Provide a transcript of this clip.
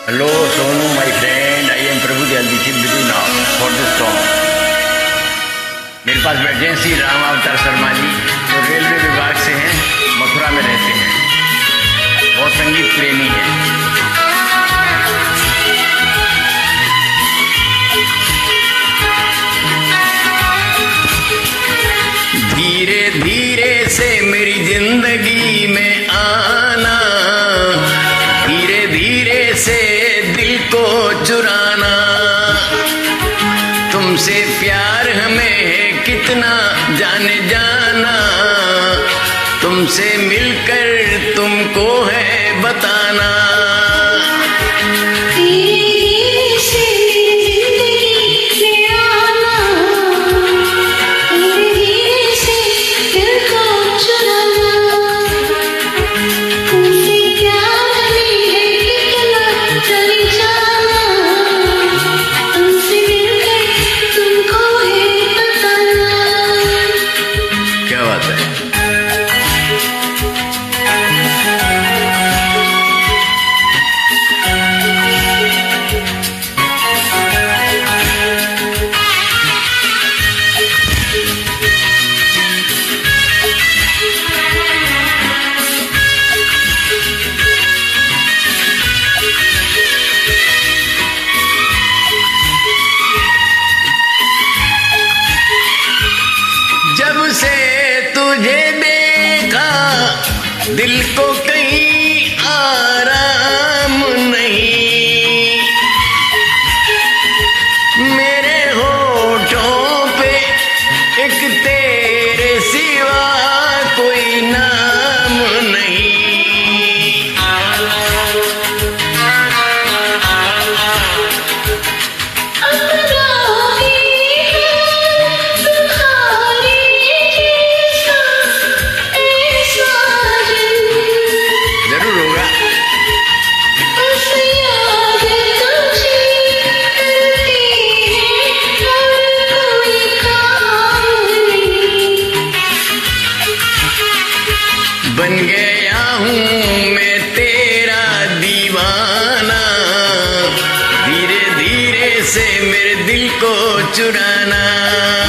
Hello Sonu my friend I am Prabhu for this song मेरे पास बैठे हैं राम अवतार शर्मा जी। जो रेलवे विभाग से हैं, मथुरा में रहते हैं। बहुत संगीत प्रेमी है। चुराना। तुमसे प्यार हमें है कितना जाने जाना। तुमसे मिलकर तुमको दिल को कहीं आराम बन गया हूँ मैं तेरा दीवाना। धीरे धीरे से मेरे दिल को चुराना।